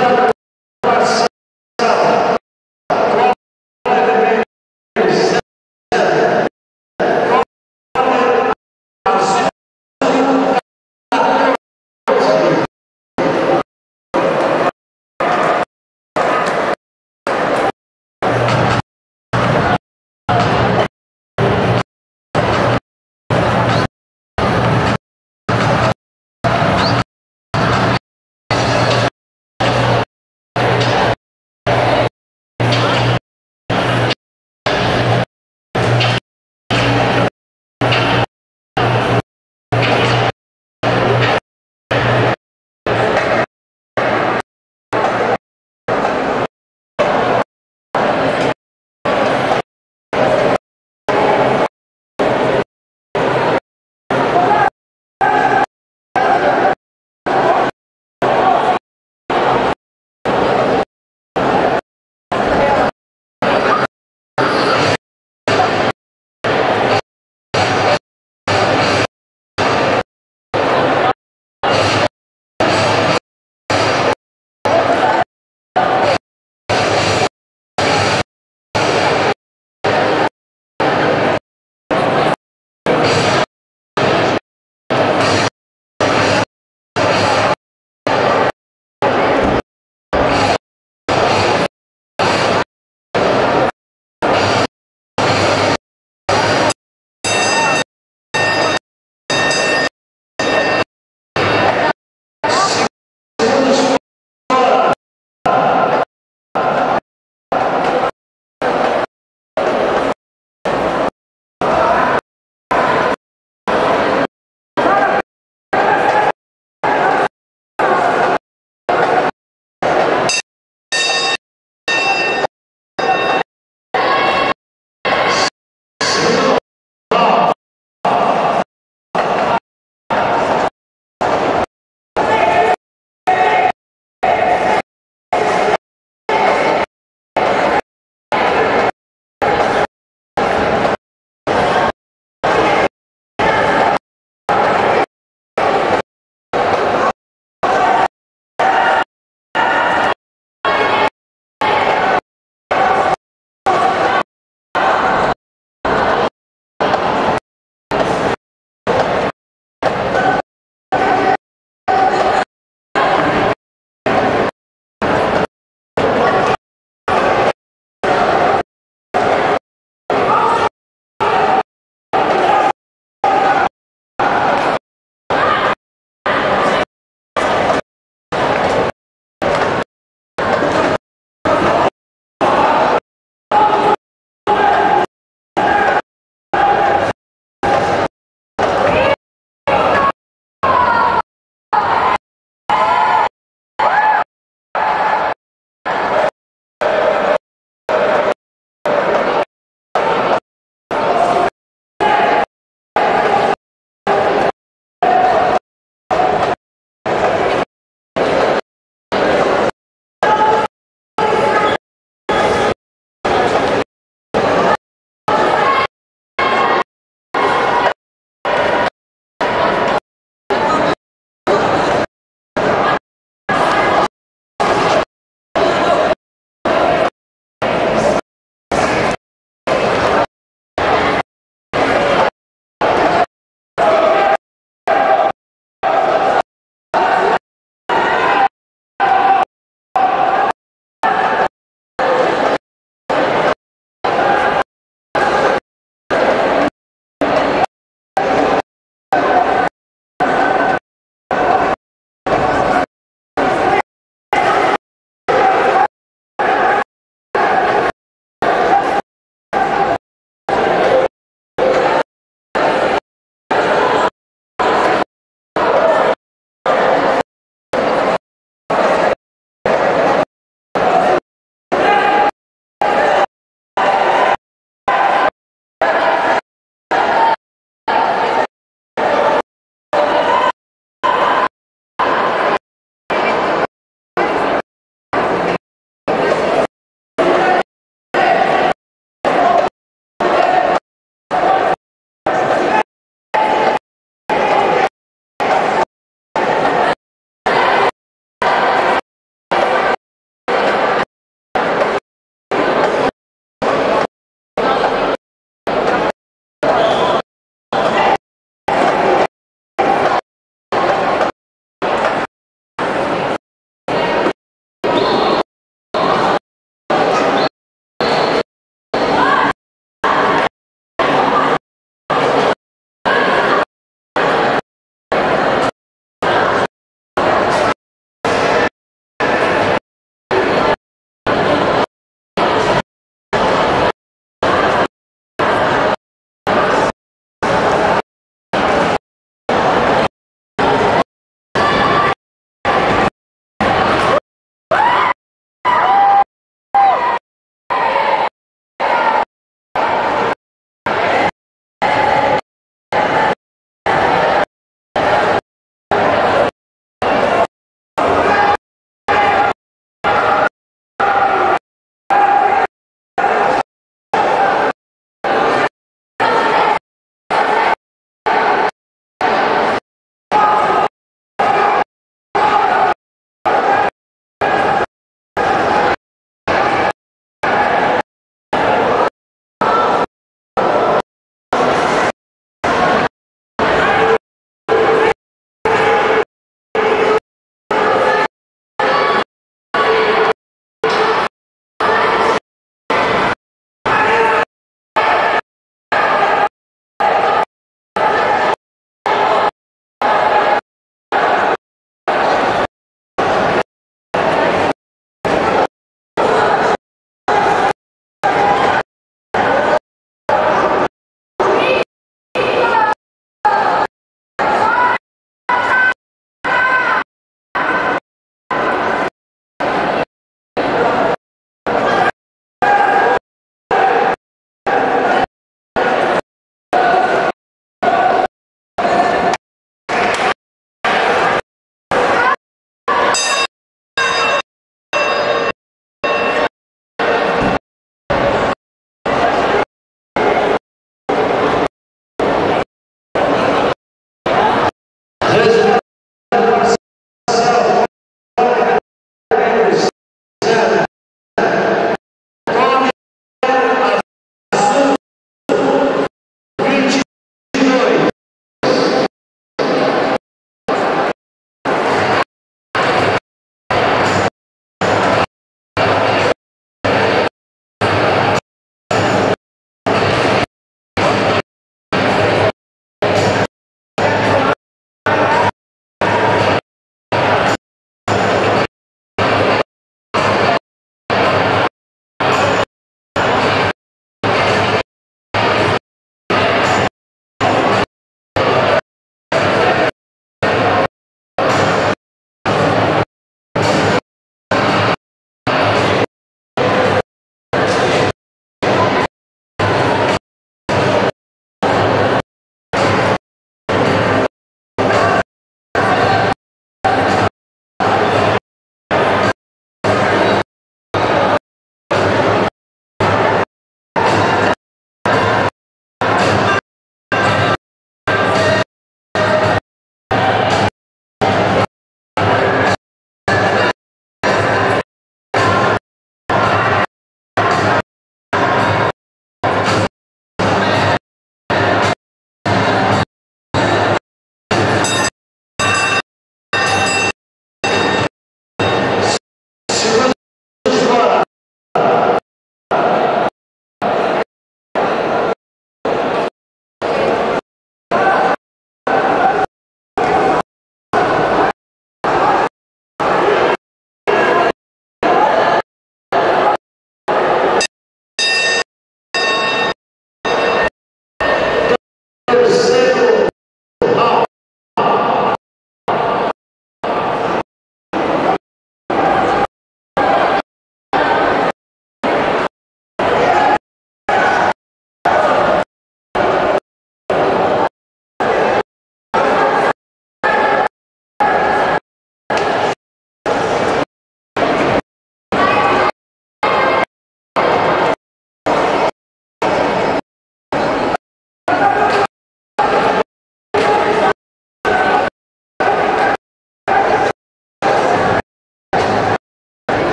Gracias.